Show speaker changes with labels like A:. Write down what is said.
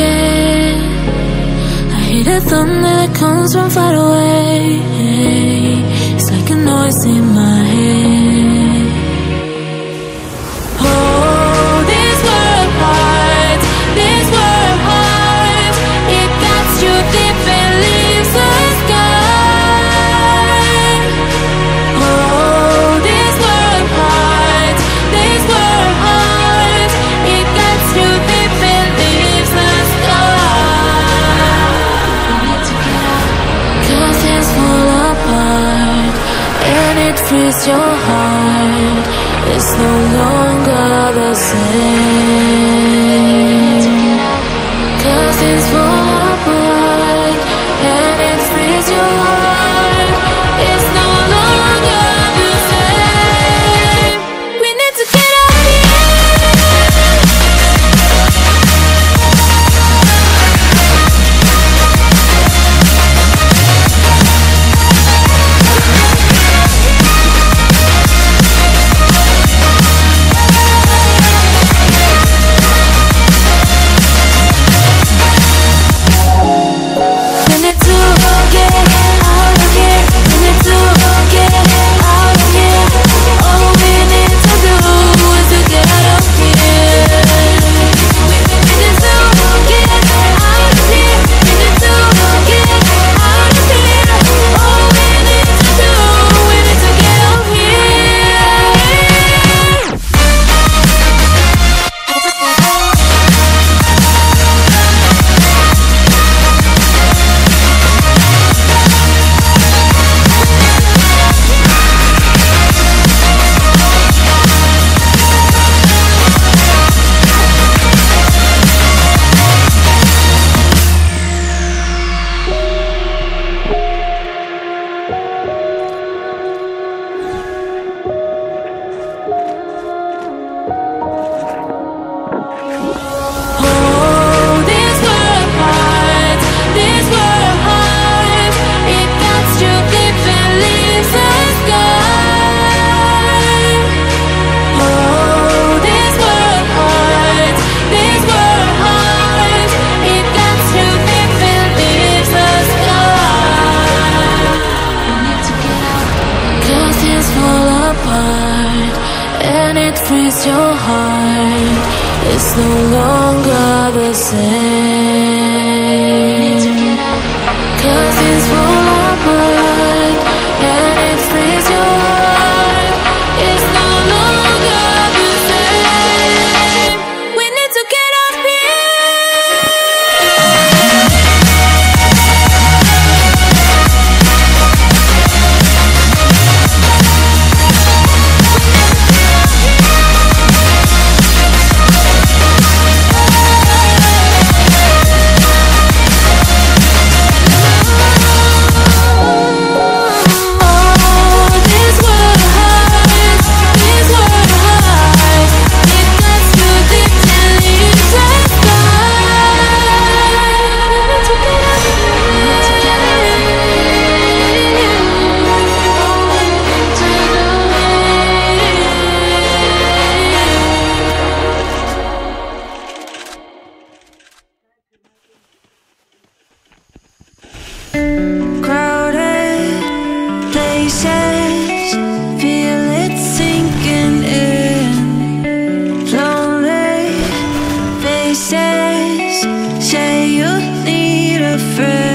A: Yeah I hear the thunder that comes from far away. It's like a noise in my head. pierce your heart. It's no longer the same. Cause it's when it frees your heart, it's no longer the same. Cause it's
B: full of Say you need a friend.